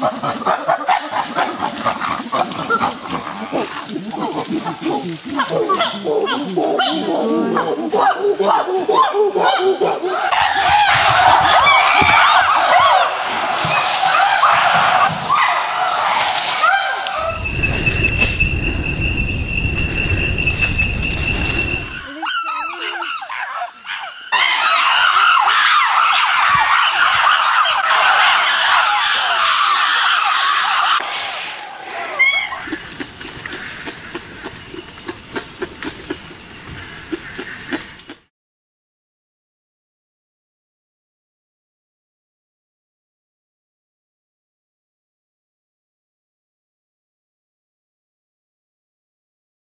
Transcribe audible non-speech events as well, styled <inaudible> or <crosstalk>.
와, <laughs>